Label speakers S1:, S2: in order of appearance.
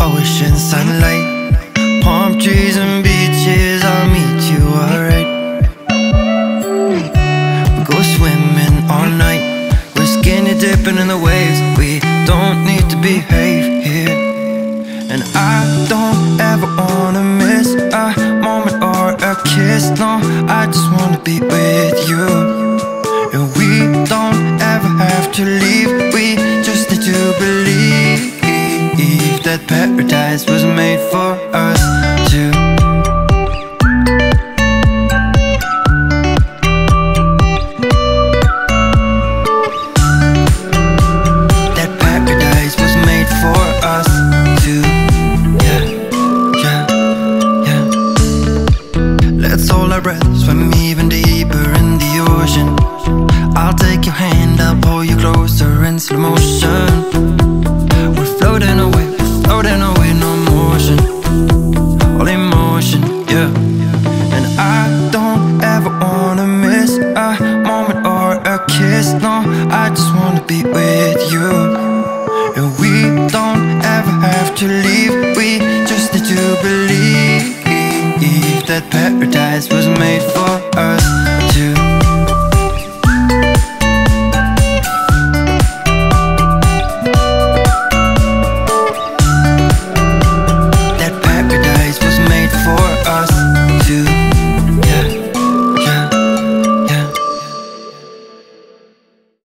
S1: ocean sunlight Palm trees and beaches, I'll meet you alright. We go swimming all night We're skinny dipping in the waves. We don't need to behave here. And I don't ever wanna miss a moment or a kiss No, I just wanna be with you. And we don't ever have to leave paradise was made for us two That paradise was made for us two Yeah, yeah, yeah. Let's hold our breath, swim even deeper in the ocean. I'll take your hand, I'll pull you closer in slow motion don't ever wanna miss a moment or a kiss. No, I just wanna be with you. And we don't ever have to leave. We just need to believe That